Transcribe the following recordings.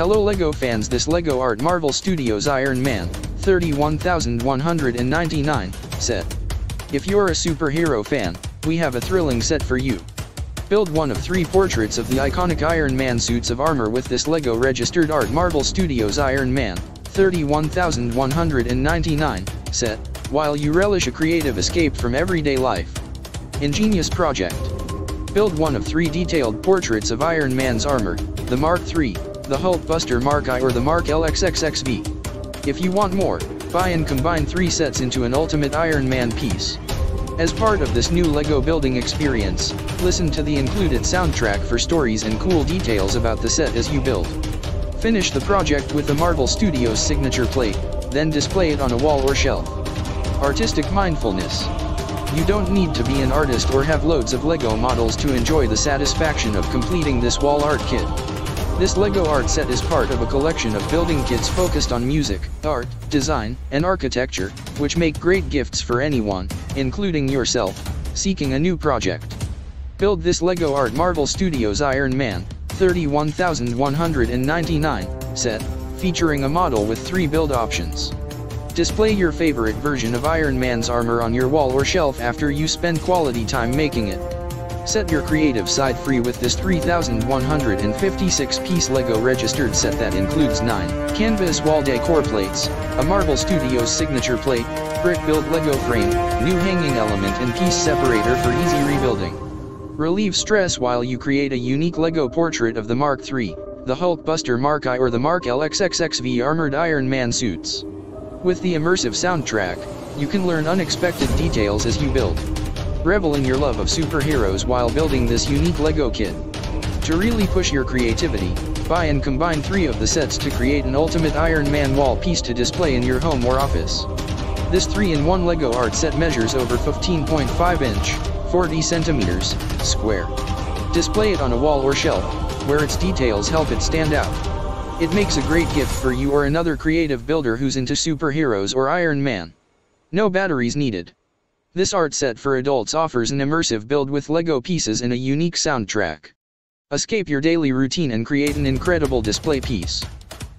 Hello LEGO fans this LEGO Art Marvel Studios Iron Man 31199 set. If you're a superhero fan, we have a thrilling set for you. Build one of three portraits of the iconic Iron Man suits of armor with this LEGO registered Art Marvel Studios Iron Man 31199 set, while you relish a creative escape from everyday life. Ingenious project. Build one of three detailed portraits of Iron Man's armor, the Mark III, the Hulkbuster Mark I or the Mark LXXXV. If you want more, buy and combine three sets into an ultimate Iron Man piece. As part of this new LEGO building experience, listen to the included soundtrack for stories and cool details about the set as you build. Finish the project with the Marvel Studios signature plate, then display it on a wall or shelf. Artistic mindfulness. You don't need to be an artist or have loads of LEGO models to enjoy the satisfaction of completing this wall art kit. This LEGO art set is part of a collection of building kits focused on music, art, design, and architecture, which make great gifts for anyone, including yourself, seeking a new project. Build this LEGO Art Marvel Studios Iron Man 31199 set, featuring a model with three build options. Display your favorite version of Iron Man's armor on your wall or shelf after you spend quality time making it. Set your creative side free with this 3156-piece LEGO registered set that includes 9 canvas wall decor plates, a Marvel Studios signature plate, brick-built LEGO frame, new hanging element and piece separator for easy rebuilding. Relieve stress while you create a unique LEGO portrait of the Mark III, the Hulkbuster Mark I or the Mark LXXXV armored Iron Man suits. With the immersive soundtrack, you can learn unexpected details as you build. Revel in your love of superheroes while building this unique LEGO kit. To really push your creativity, buy and combine three of the sets to create an ultimate Iron Man wall piece to display in your home or office. This 3-in-1 LEGO art set measures over 15.5 inch, 40 centimeters, square. Display it on a wall or shelf, where its details help it stand out. It makes a great gift for you or another creative builder who's into superheroes or Iron Man. No batteries needed. This art set for adults offers an immersive build with LEGO pieces and a unique soundtrack. Escape your daily routine and create an incredible display piece.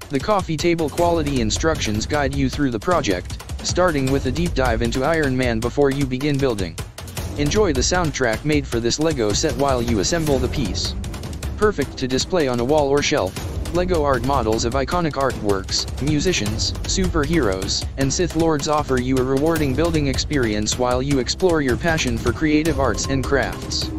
The coffee table quality instructions guide you through the project, starting with a deep dive into Iron Man before you begin building. Enjoy the soundtrack made for this LEGO set while you assemble the piece. Perfect to display on a wall or shelf, LEGO art models of iconic artworks, musicians, superheroes, and Sith Lords offer you a rewarding building experience while you explore your passion for creative arts and crafts.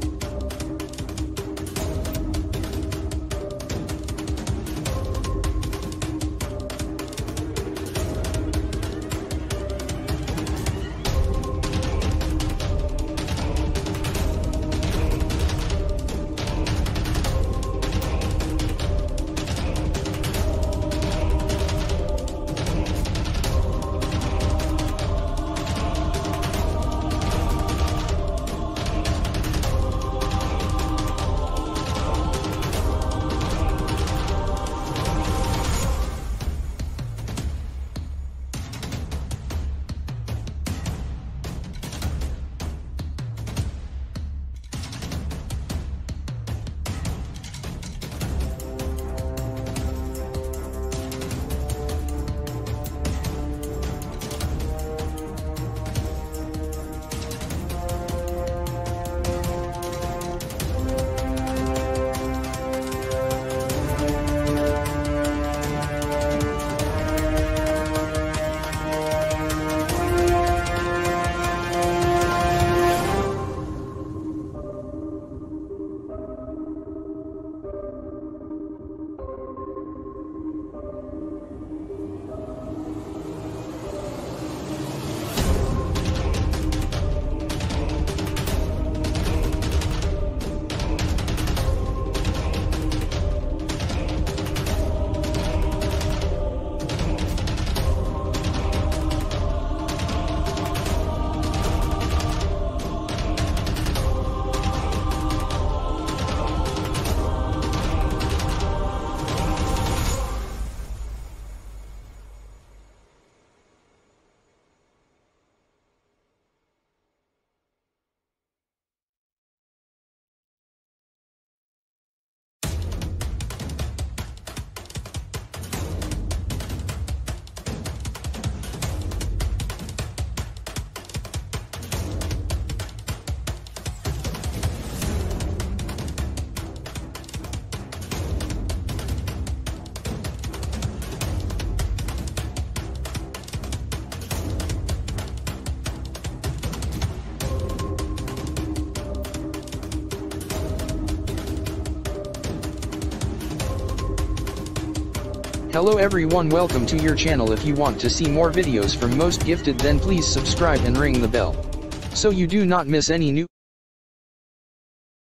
Hello everyone welcome to your channel if you want to see more videos from Mostgifted then please subscribe and ring the bell. So you do not miss any new